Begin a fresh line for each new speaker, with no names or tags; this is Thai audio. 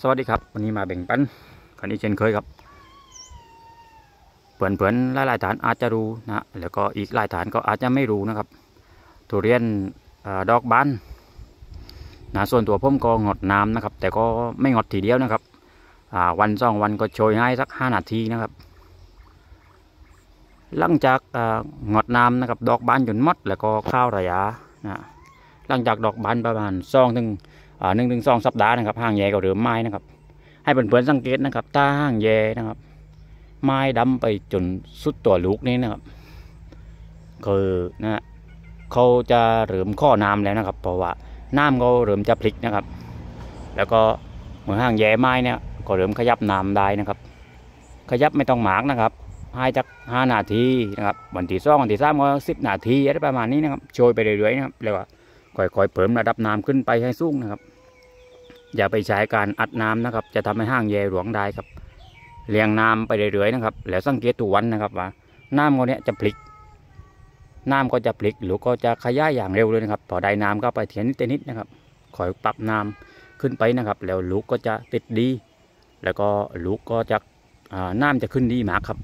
สวัสดีครับ วันนี้มาแบ่งปันกันอีกเช่นเคยครับเพื่อนๆหลายๆฐานอาจจะรู้นะแล้วก็อีกหลายฐานก็อาจจะไม่รู้นะครับทุเรียนอดอกบานนะส่วนตัวผมก็งดน้ำนะครับ แต่ก็ไม่งดทีเดียวนะครับวันสองวันก็โชยให้สักห้านาทีนะครับ หลังจากงดน้ำนะครับ ดอกบานจนหมดแล้วก็ข้าวระยะนะหลังจากดอกบานประมาณสองถึงอ่า หนึ่งถึงสองสัปดาห์นะครับห่างแย่ก็เริ่มไม้นะครับ ให้เพื่อนๆสังเกตนะครับถ้าห่างแย่นะครับ ไม้ดำไปจนสุดตัวลูกนี้นะครับคือนะเขาจะเริ่มข้อน้ำแล้วนะครับเพราะว่าน้ำเขาเริ่มจะพลิกนะครับ แล้วก็เหมื่อห่างแย่ไม้เนี่ยก็เริ่มขยับน้ำได้นะครับ ขยับไม่ต้องหมากนะครับให้จักห้านาทีนะครับวันที่สองวันที่สามก็สิบนาทีอะไรประมาณนี้นะครับโชยไปเรื่อยๆนะครับแล้วก็ ค่อยๆเพิ่มระดับน้ำขึ้นไปให้สูงนะครับ อย่าไปใช้การอัดน้ำนะครับ จะทำให้ห้างแย่หลวงได้ครับเลี้ยงน้ำไปเรื่อยๆนะครับ แล้วสังเกตทุกวันนะครับว่าน้ำเขาเนี้ยจะพลิกน้ำก็จะพลิกหรือก็จะขยายอย่างเร็วเลยนะครับพอได้น้ำก็ไปเทียนนิดนิดนะครับคอยปรับน้ำขึ้นไปนะครับ แล้วลูกก็จะติดดี แล้วก็ลูกก็จะน้ำจะขึ้นดีมากครับ